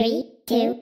Three, two,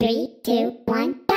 Three, two, one,